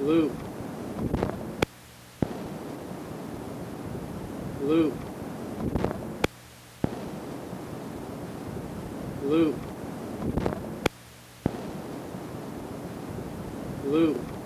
Loop. Loop. Loop. Loop.